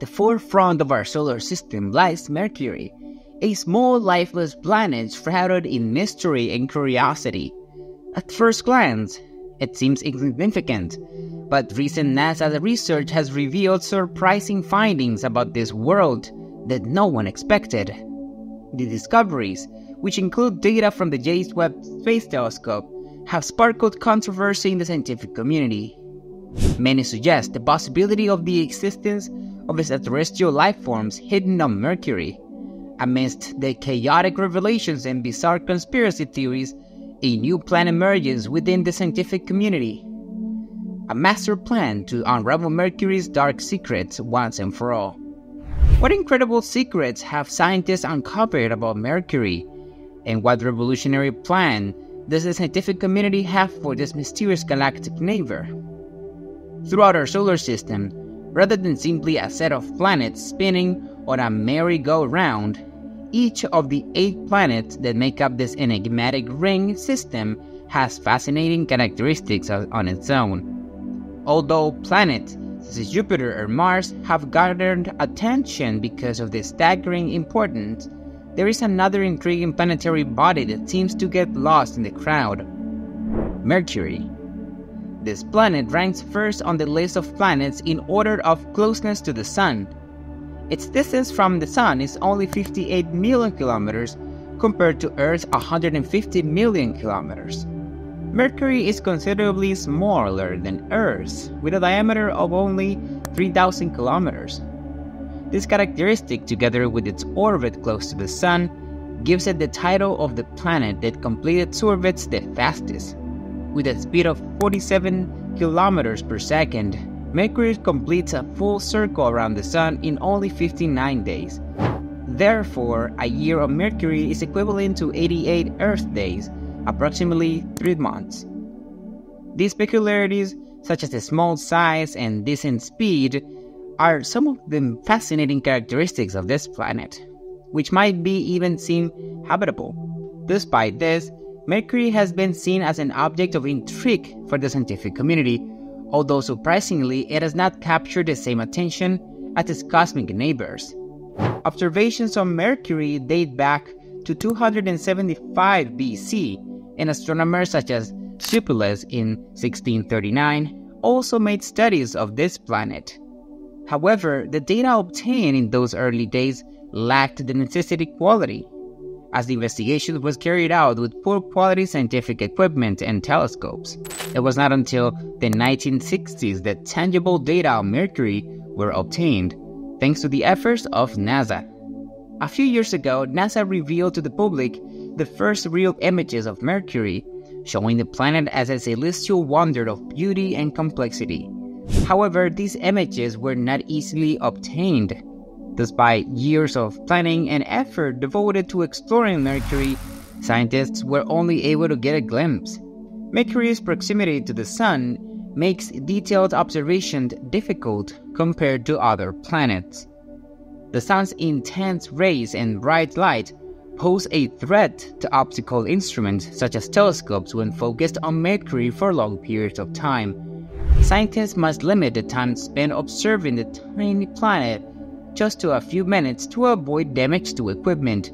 The forefront of our solar system lies Mercury, a small lifeless planet shrouded in mystery and curiosity. At first glance, it seems insignificant, but recent NASA research has revealed surprising findings about this world that no one expected. The discoveries, which include data from the James Webb Space Telescope, have sparkled controversy in the scientific community. Many suggest the possibility of the existence of its extraterrestrial life forms hidden on Mercury. Amidst the chaotic revelations and bizarre conspiracy theories, a new plan emerges within the scientific community. A master plan to unravel Mercury's dark secrets once and for all. What incredible secrets have scientists uncovered about Mercury? And what revolutionary plan does the scientific community have for this mysterious galactic neighbor? Throughout our solar system, rather than simply a set of planets spinning on a merry-go-round, each of the eight planets that make up this enigmatic ring system has fascinating characteristics on its own. Although planets such as Jupiter or Mars have garnered attention because of their staggering importance, there is another intriguing planetary body that seems to get lost in the crowd Mercury. This planet ranks first on the list of planets in order of closeness to the Sun. Its distance from the Sun is only 58 million kilometers compared to Earth's 150 million kilometers. Mercury is considerably smaller than Earth, with a diameter of only 3,000 kilometers. This characteristic, together with its orbit close to the Sun, gives it the title of the planet that completed its orbits the fastest. With a speed of 47 kilometers per second, Mercury completes a full circle around the Sun in only 59 days. Therefore, a year of Mercury is equivalent to 88 Earth days, approximately 3 months. These peculiarities, such as the small size and decent speed, are some of the fascinating characteristics of this planet, which might be even seem habitable. Despite this, Mercury has been seen as an object of intrigue for the scientific community, although surprisingly, it has not captured the same attention as its cosmic neighbors. Observations on Mercury date back to 275 BC, and astronomers such as Cephalus in 1639 also made studies of this planet. However, the data obtained in those early days lacked the necessary quality as the investigation was carried out with poor quality scientific equipment and telescopes. It was not until the 1960s that tangible data on Mercury were obtained, thanks to the efforts of NASA. A few years ago, NASA revealed to the public the first real images of Mercury, showing the planet as a celestial wonder of beauty and complexity. However, these images were not easily obtained Despite years of planning and effort devoted to exploring Mercury, scientists were only able to get a glimpse. Mercury's proximity to the Sun makes detailed observation difficult compared to other planets. The Sun's intense rays and bright light pose a threat to optical instruments such as telescopes when focused on Mercury for long periods of time. Scientists must limit the time spent observing the tiny planet just to a few minutes to avoid damage to equipment.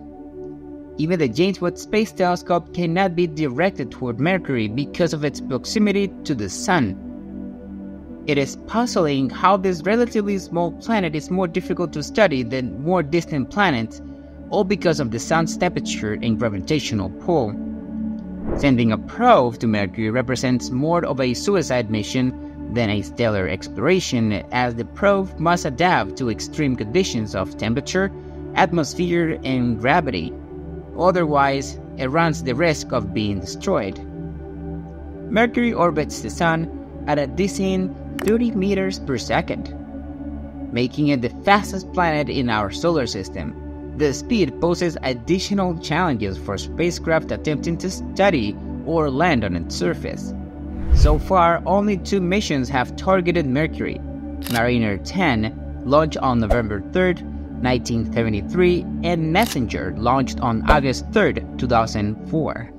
Even the James Webb Space Telescope cannot be directed toward Mercury because of its proximity to the Sun. It is puzzling how this relatively small planet is more difficult to study than more distant planets, all because of the Sun's temperature and gravitational pull. Sending a probe to Mercury represents more of a suicide mission than a stellar exploration, as the probe must adapt to extreme conditions of temperature, atmosphere, and gravity. Otherwise, it runs the risk of being destroyed. Mercury orbits the Sun at a dizzying 30 meters per second, making it the fastest planet in our solar system. The speed poses additional challenges for spacecraft attempting to study or land on its surface. So far, only two missions have targeted Mercury. Mariner 10, launched on November 3, 1973, and Messenger, launched on August 3, 2004,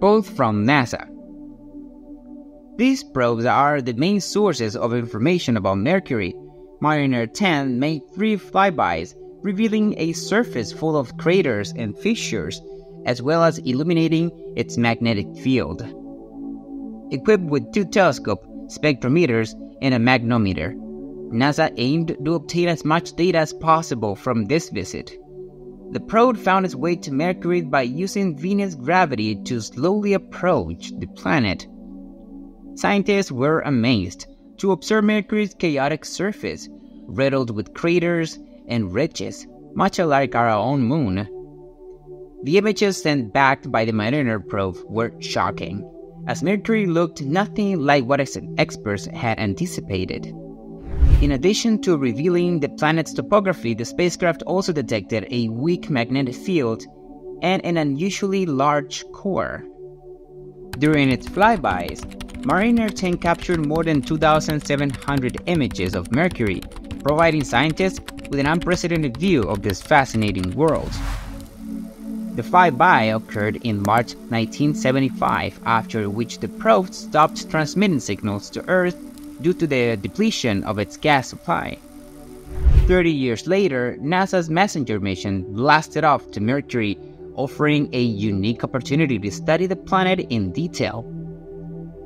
both from NASA. These probes are the main sources of information about Mercury, Mariner 10 made three flybys, revealing a surface full of craters and fissures, as well as illuminating its magnetic field. Equipped with two telescope spectrometers and a magnetometer, NASA aimed to obtain as much data as possible from this visit. The probe found its way to Mercury by using Venus gravity to slowly approach the planet. Scientists were amazed to observe Mercury's chaotic surface, riddled with craters and ridges, much like our own moon. The images sent back by the Mariner probe were shocking, as Mercury looked nothing like what experts had anticipated. In addition to revealing the planet's topography, the spacecraft also detected a weak magnetic field and an unusually large core. During its flybys, Mariner 10 captured more than 2,700 images of Mercury, providing scientists with an unprecedented view of this fascinating world. The flyby occurred in March 1975, after which the probe stopped transmitting signals to Earth due to the depletion of its gas supply. 30 years later, NASA's Messenger mission blasted off to Mercury, offering a unique opportunity to study the planet in detail.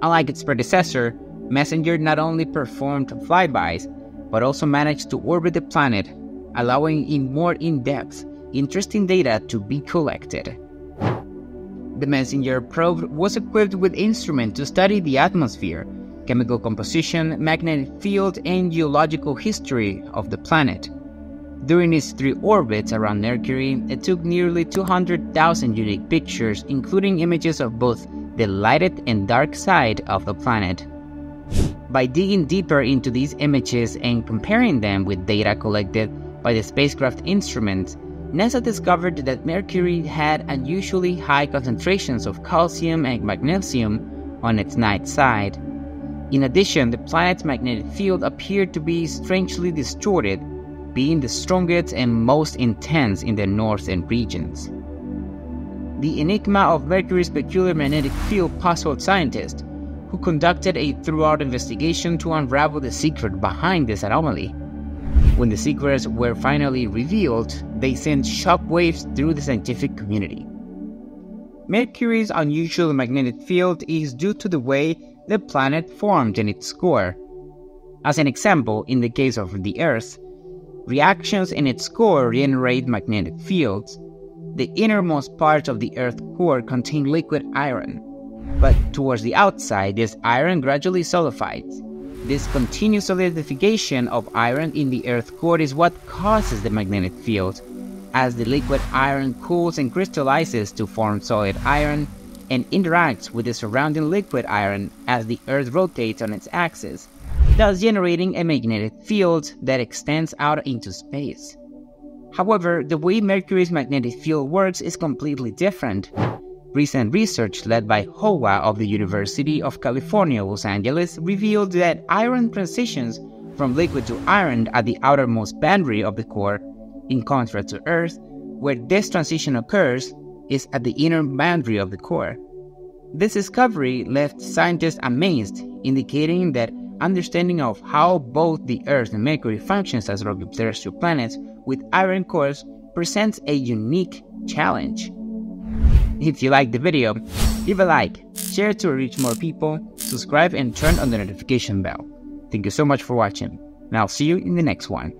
Unlike its predecessor, Messenger not only performed flybys, but also managed to orbit the planet, allowing in more in-depth, interesting data to be collected. The Messenger probe was equipped with instruments to study the atmosphere, chemical composition, magnetic field, and geological history of the planet. During its three orbits around Mercury, it took nearly 200,000 unique pictures, including images of both the lighted and dark side of the planet. By digging deeper into these images and comparing them with data collected by the spacecraft instruments, NASA discovered that Mercury had unusually high concentrations of calcium and magnesium on its night side. In addition, the planet's magnetic field appeared to be strangely distorted, being the strongest and most intense in the northern regions. The enigma of Mercury's peculiar magnetic field puzzled scientists, who conducted a thorough investigation to unravel the secret behind this anomaly. When the secrets were finally revealed, they sent shockwaves through the scientific community. Mercury's unusual magnetic field is due to the way the planet formed in its core. As an example, in the case of the Earth, reactions in its core generate magnetic fields. The innermost part of the Earth's core contains liquid iron, but towards the outside, this iron gradually solidifies. This continuous solidification of iron in the Earth core is what causes the magnetic field. As the liquid iron cools and crystallizes to form solid iron, and interacts with the surrounding liquid iron as the Earth rotates on its axis, thus generating a magnetic field that extends out into space. However, the way Mercury's magnetic field works is completely different. Recent research led by Hua of the University of California, Los Angeles revealed that iron transitions from liquid to iron at the outermost boundary of the core, in contrast to Earth, where this transition occurs is at the inner boundary of the core. This discovery left scientists amazed, indicating that understanding of how both the Earth and Mercury functions as rocky terrestrial planets with iron cores presents a unique challenge. If you liked the video, leave a like, share to reach more people, subscribe and turn on the notification bell. Thank you so much for watching, and I'll see you in the next one.